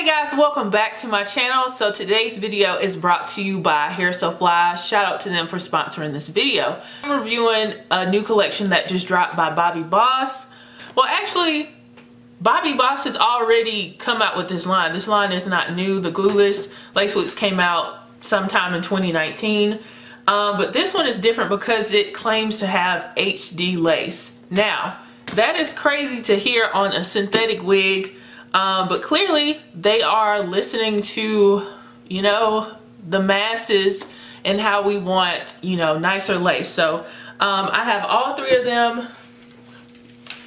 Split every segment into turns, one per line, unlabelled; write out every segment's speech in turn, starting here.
Hey guys, welcome back to my channel. So today's video is brought to you by Hair So Fly. Shout out to them for sponsoring this video. I'm reviewing a new collection that just dropped by Bobbi Boss. Well, actually, Bobbi Boss has already come out with this line. This line is not new. The Glueless Lace Wigs came out sometime in 2019. Um, but this one is different because it claims to have HD lace. Now, that is crazy to hear on a synthetic wig um, but clearly they are listening to, you know, the masses and how we want, you know, nicer lace. So um, I have all three of them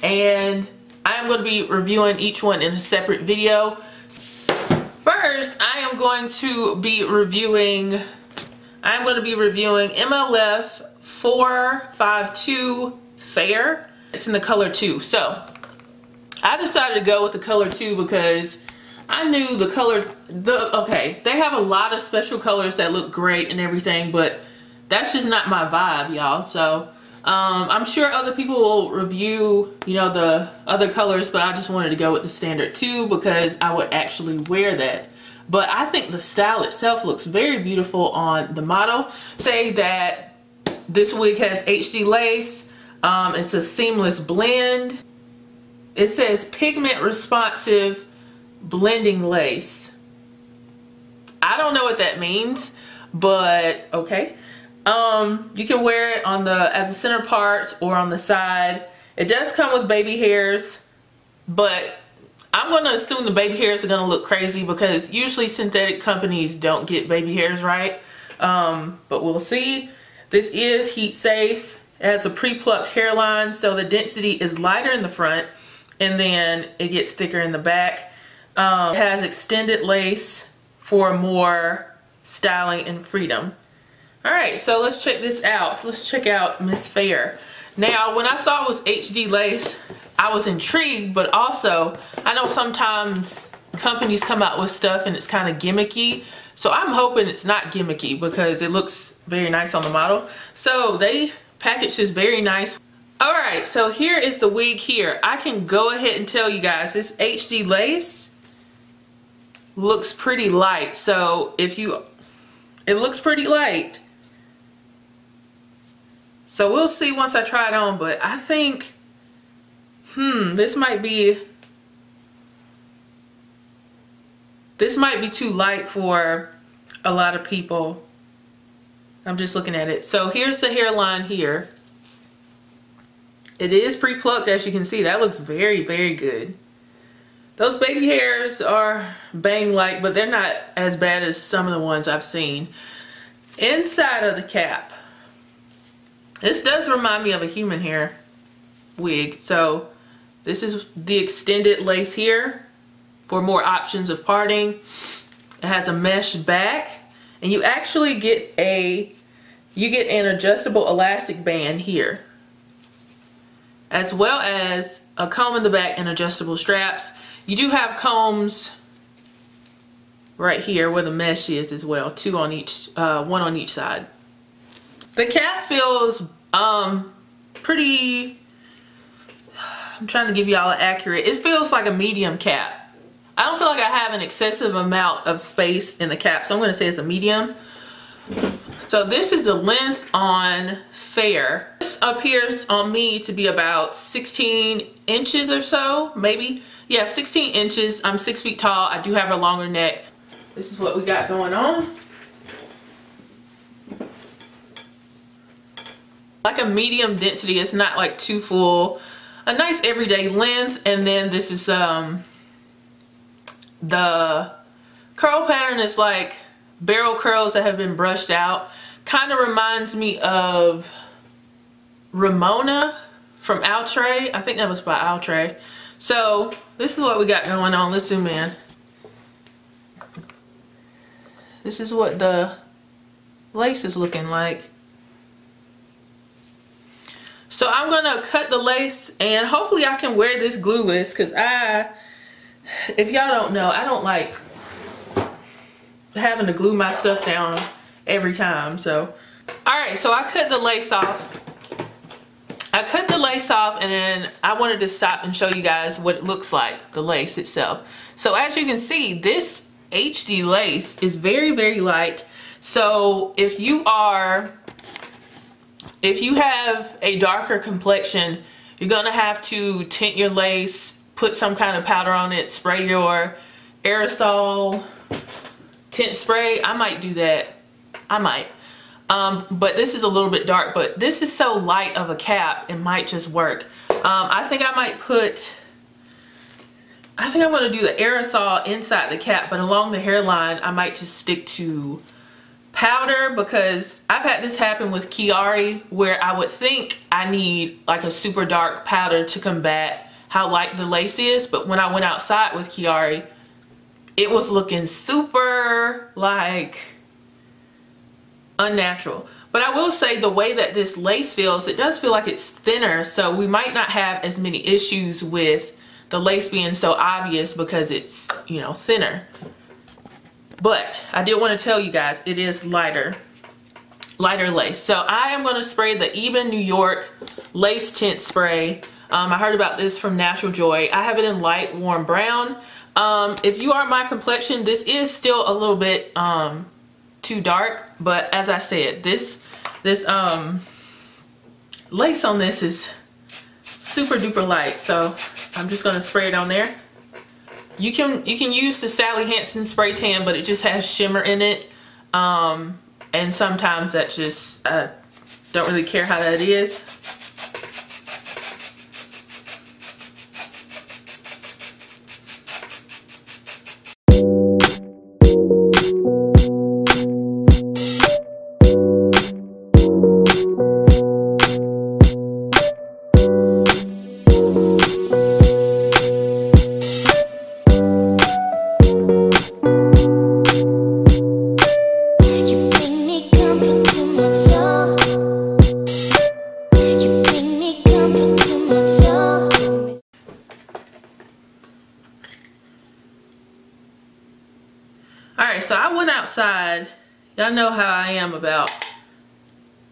and I am going to be reviewing each one in a separate video. First, I am going to be reviewing, I'm going to be reviewing MLF 452 Fayre. It's in the color 2. So I decided to go with the color two because I knew the color, the okay, they have a lot of special colors that look great and everything, but that's just not my vibe, y'all. So um, I'm sure other people will review, you know, the other colors, but I just wanted to go with the standard two because I would actually wear that. But I think the style itself looks very beautiful on the model. Say that this wig has HD lace. Um, it's a seamless blend. It says pigment responsive blending lace. I don't know what that means, but okay. Um, you can wear it on the as a center part or on the side. It does come with baby hairs, but I'm going to assume the baby hairs are going to look crazy because usually synthetic companies don't get baby hairs right. Um, but we'll see. This is heat safe. It has a pre-plucked hairline, so the density is lighter in the front and then it gets thicker in the back. Um, it has extended lace for more styling and freedom. All right, so let's check this out. Let's check out Miss Fayre. Now, when I saw it was HD lace, I was intrigued, but also I know sometimes companies come out with stuff and it's kind of gimmicky. So I'm hoping it's not gimmicky because it looks very nice on the model. So they packaged this very nice Alright, so here is the wig here. I can go ahead and tell you guys this HD lace looks pretty light. So if you, it looks pretty light. So we'll see once I try it on, but I think, hmm, this might be, this might be too light for a lot of people. I'm just looking at it. So here's the hairline here. It is pre-plucked as you can see. That looks very, very good. Those baby hairs are bang-like, but they're not as bad as some of the ones I've seen. Inside of the cap, this does remind me of a human hair wig. So this is the extended lace here for more options of parting. It has a mesh back and you actually get a, you get an adjustable elastic band here as well as a comb in the back and adjustable straps. You do have combs right here where the mesh is as well, two on each, uh, one on each side. The cap feels um, pretty, I'm trying to give y'all an accurate, it feels like a medium cap. I don't feel like I have an excessive amount of space in the cap, so I'm gonna say it's a medium. So this is the length on Fayre. This appears on me to be about 16 inches or so, maybe. Yeah, 16 inches. I'm six feet tall. I do have a longer neck. This is what we got going on. Like a medium density. It's not like too full. A nice everyday length. And then this is um the curl pattern is like barrel curls that have been brushed out. Kind of reminds me of Ramona from Outre. I think that was by Outre. So this is what we got going on. Let's zoom in. This is what the lace is looking like. So I'm going to cut the lace and hopefully I can wear this glueless because I, if y'all don't know, I don't like having to glue my stuff down every time. So, all right, so I cut the lace off. I cut the lace off and then I wanted to stop and show you guys what it looks like, the lace itself. So as you can see, this HD lace is very, very light. So if you are, if you have a darker complexion, you're gonna have to tint your lace, put some kind of powder on it, spray your aerosol tint spray. I might do that. I might. Um, but this is a little bit dark, but this is so light of a cap, it might just work. Um, I think I might put, I think I'm gonna do the aerosol inside the cap, but along the hairline, I might just stick to powder because I've had this happen with Chiari where I would think I need like a super dark powder to combat how light the lace is, but when I went outside with Chiari, it was looking super like unnatural. But I will say the way that this lace feels, it does feel like it's thinner. So we might not have as many issues with the lace being so obvious because it's, you know, thinner. But I did want to tell you guys, it is lighter, lighter lace. So I am going to spray the Ebin New York Lace Tint Spray. Um, I heard about this from Natural Joy. I have it in light warm brown. Um, if you are my complexion, this is still a little bit um, too dark but as I said this this um lace on this is super duper light so I'm just gonna spray it on there. You can you can use the Sally Hansen spray tan but it just has shimmer in it um and sometimes that just I don't really care how that is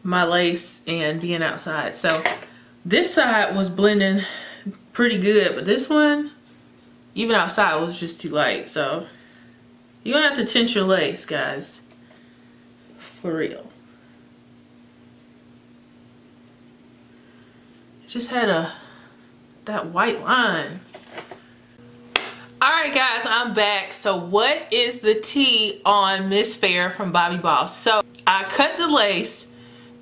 my lace and being outside. So this side was blending pretty good, but this one, even outside, was just too light. So you're gonna have to tint your lace, guys. For real. just had a, that white line all right guys i'm back so what is the tea on miss Fayre from Bobbi boss so i cut the lace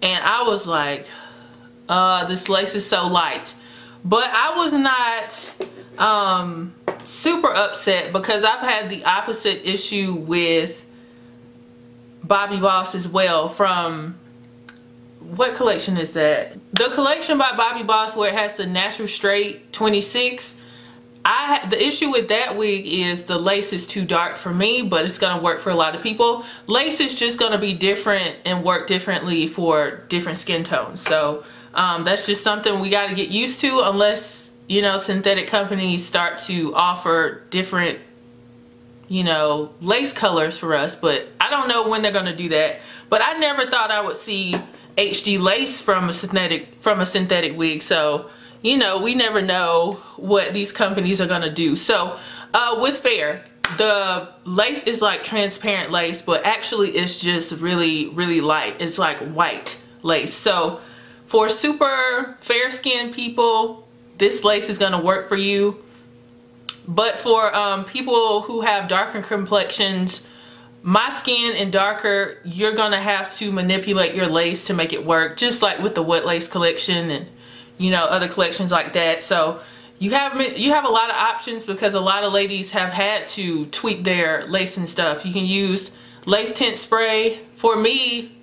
and i was like uh this lace is so light. But i was not um super upset because i've had the opposite issue with Bobbi boss as well from what collection is that? The collection by Bobbi boss where it has the natural straight 26 I the issue with that wig is the lace is too dark for me, but it's gonna work for a lot of people. Lace is just gonna be different and work differently for different skin tones. So um, that's just something we gotta get used to unless, you know, synthetic companies start to offer different, you know, lace colors for us. But I don't know when they're gonna do that. But I never thought I would see HD lace from a synthetic from a synthetic wig. So you know, we never know what these companies are gonna do. So uh, with Fayre, the lace is like transparent lace, but actually it's just really, really light. It's like white lace. So for super fair skinned people, this lace is gonna work for you. But for um, people who have darker complexions, my skin and darker, you're gonna have to manipulate your lace to make it work, just like with the What Lace collection and you know, other collections like that. So you have you have a lot of options because a lot of ladies have had to tweak their lace and stuff. You can use lace tint spray. For me,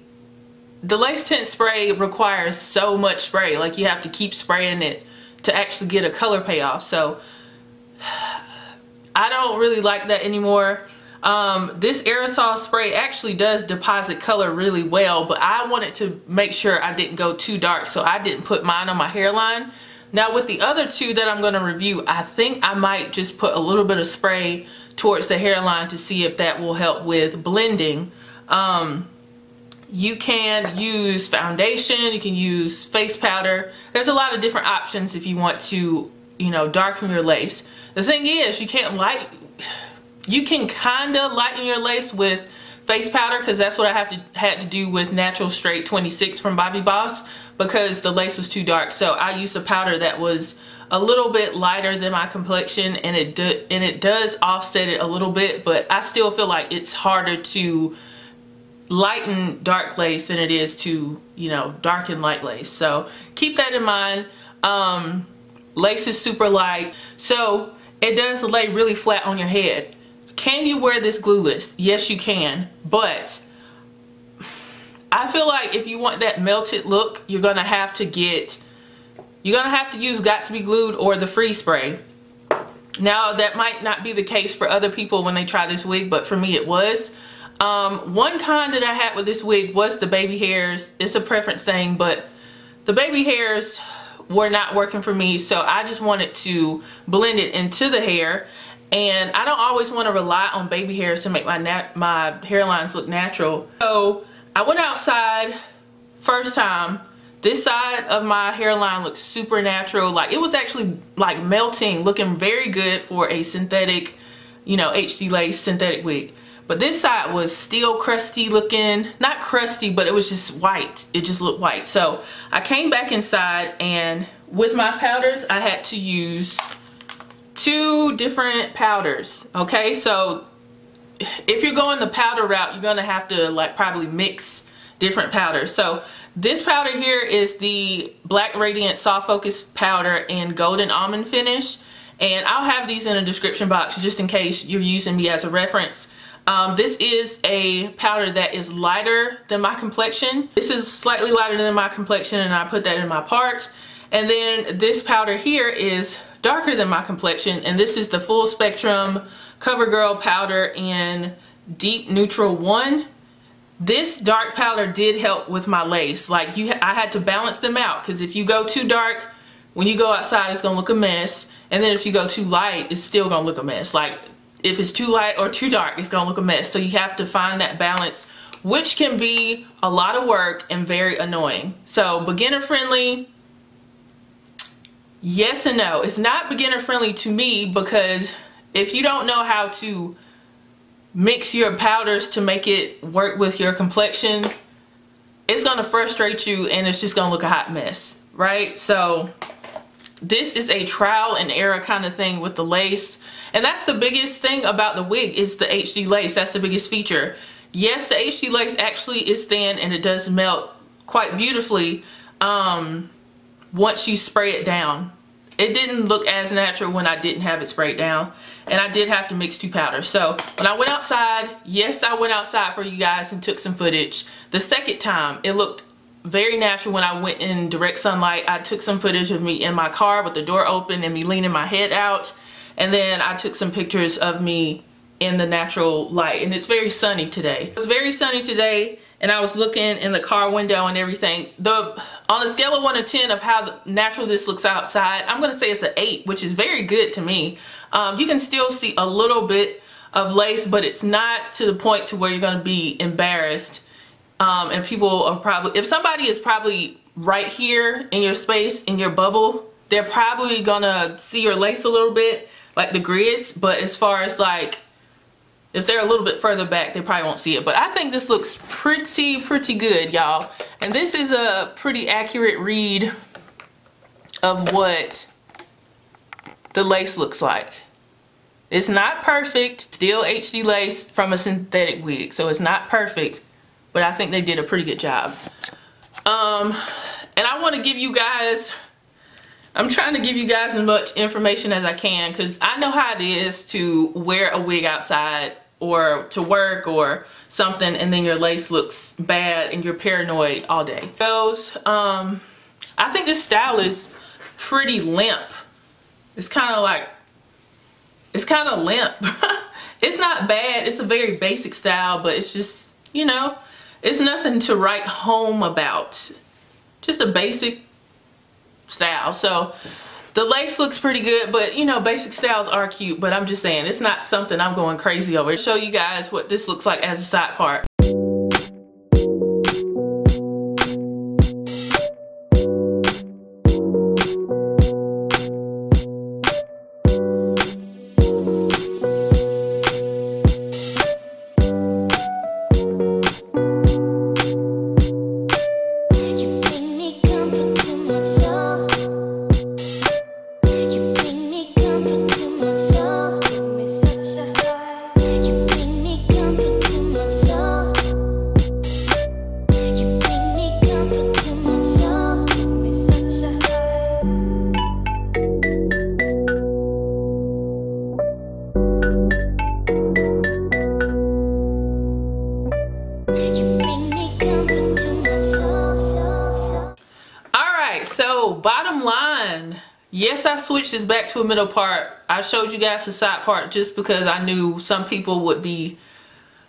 the lace tint spray requires so much spray. Like you have to keep spraying it to actually get a color payoff. So I don't really like that anymore. Um, this aerosol spray actually does deposit color really well, but I wanted to make sure I didn't go too dark, so I didn't put mine on my hairline. Now with the other two that I'm gonna review, I think I might just put a little bit of spray towards the hairline to see if that will help with blending. Um, you can use foundation, you can use face powder. There's a lot of different options if you want to, you know, darken your lace. The thing is, you can't light, you can kind of lighten your lace with face powder because that's what I have to had to do with Natural Straight 26 from Bobbi Boss because the lace was too dark. So I used a powder that was a little bit lighter than my complexion and it do, and it does offset it a little bit, but I still feel like it's harder to lighten dark lace than it is to, you know, darken light lace. So keep that in mind. Um, lace is super light. So it does lay really flat on your head. Can you wear this glueless? Yes, you can, but I feel like if you want that melted look, you're gonna have to get, you're gonna have to use Got2b Glued or the Freeze spray. Now that might not be the case for other people when they try this wig, but for me it was. Um, one con that I had with this wig was the baby hairs. It's a preference thing, but the baby hairs were not working for me, so I just wanted to blend it into the hair and I don't always want to rely on baby hairs to make my my hairlines look natural. So I went outside first time. This side of my hairline looks super natural. Like it was actually like melting, looking very good for a synthetic, you know, HD lace synthetic wig. But this side was still crusty looking, not crusty, but it was just white. It just looked white. So I came back inside and with my powders, I had to use two different powders okay? So if you're going the powder route you're gonna have to like probably mix different powders. So this powder here is the black Radiance soft focus powder in golden almond finish. And I'll have these in a description box just in case you're using me as a reference. Um, this is a powder that is lighter than my complexion. This is slightly lighter than my complexion and I put that in my part and then this powder here is darker than my complexion and this is the full spectrum CoverGirl powder in deep neutral 1 this dark powder did help with my lace. Like you I had to balance them out because if you go too dark when you go outside it's gonna look a mess and then if you go too light it's still gonna look a mess. Like if it's too light or too dark it's gonna look a mess. So you have to find that balance which can be a lot of work and very annoying. So beginner friendly yes and no. It's not beginner friendly to me because if you don't know how to mix your powders to make it work with your complexion, it's gonna frustrate you and it's just gonna look a hot mess, right? So this is a trial and error kind of thing with the lace. And that's the biggest thing about the wig is the HD lace. That's the biggest feature. Yes, the HD lace actually is thin and it does melt quite beautifully. Um, once you spray it down. It didn't look as natural when I didn't have it sprayed down. And I did have to mix two powders. So when I went outside, yes, I went outside for you guys and took some footage. The second time, it looked very natural when I went in direct sunlight. I took some footage of me in my car with the door open and me leaning my head out. And then I took some pictures of me in the natural light. And it's very sunny today. It's very sunny today and I was looking in the car window and everything. The On a scale of 1 to 10 of how natural this looks outside, I'm going to say it's an 8, which is very good to me. Um, you can still see a little bit of lace, but it's not to the point to where you're going to be embarrassed. Um, and people are probably, if somebody is probably right here in your space, in your bubble, they're probably going to see your lace a little bit, like the grids. But as far as like if they're a little bit further back, they probably won't see it. But I think this looks pretty, pretty good, y'all. And this is a pretty accurate read of what the lace looks like. It's not perfect, still HD lace from a synthetic wig, so it's not perfect, but I think they did a pretty good job. Um, and I want to give you guys, I'm trying to give you guys as much information as I can because I know how it is to wear a wig outside or to work or something and then your lace looks bad and you're paranoid all day. Those, um, I think this style is pretty limp. It's kind of like, it's kind of limp. it's not bad. It's a very basic style, but it's just, you know, it's nothing to write home about. Just a basic style. So the lace looks pretty good, but you know, basic styles are cute, but I'm just saying, it's not something I'm going crazy over. Show you guys what this looks like as a side part. I switched this back to a middle part. I showed you guys the side part just because I knew some people would be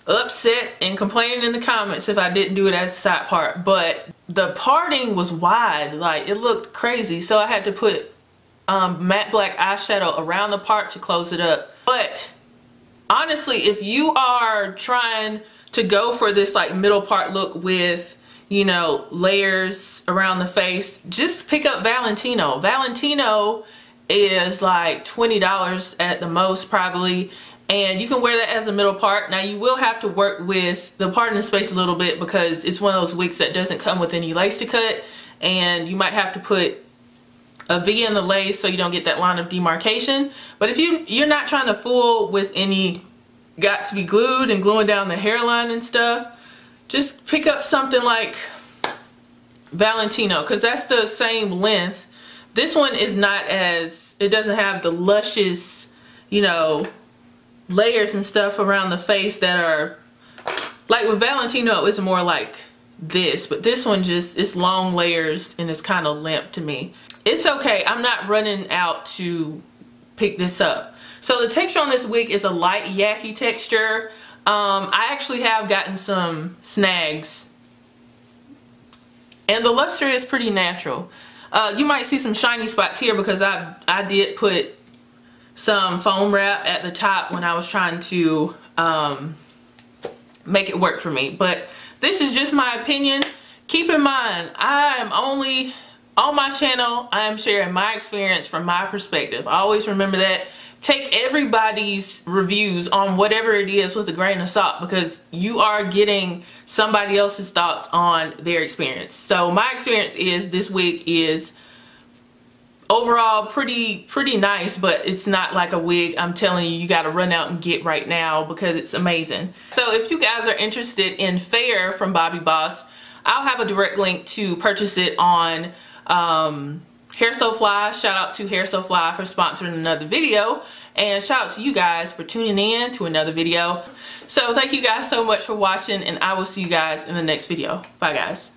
upset and complaining in the comments if I didn't do it as a side part. But the parting was wide, like it looked crazy. So I had to put um, matte black eyeshadow around the part to close it up. But honestly, if you are trying to go for this like middle part look with you know, layers around the face, just pick up Valentino. Valentino is like $20 at the most probably and you can wear that as a middle part. Now you will have to work with the part in the space a little bit because it's one of those wigs that doesn't come with any lace to cut and you might have to put a V in the lace so you don't get that line of demarcation. But if you, you're not trying to fool with any got to be glued and gluing down the hairline and stuff, just pick up something like Valentino because that's the same length. This one is not as, it doesn't have the luscious, you know, layers and stuff around the face that are, like with Valentino, it's more like this, but this one just, it's long layers and it's kind of limp to me. It's okay, I'm not running out to pick this up. So the texture on this wig is a light yaki texture. Um, I actually have gotten some snags. And the luster is pretty natural. Uh, you might see some shiny spots here because I, I did put some foam wrap at the top when I was trying to um, make it work for me. But this is just my opinion. Keep in mind, I am only on my channel, I am sharing my experience from my perspective. I always remember that take everybody's reviews on whatever it is with a grain of salt because you are getting somebody else's thoughts on their experience. So my experience is this wig is overall pretty pretty nice but it's not like a wig I'm telling you you got to run out and get right now because it's amazing. So if you guys are interested in Fayre from Bobbi Boss I'll have a direct link to purchase it on um, Hair So Fly. Shout out to Hair So Fly for sponsoring another video. And shout out to you guys for tuning in to another video. So thank you guys so much for watching and I will see you guys in the next video. Bye guys.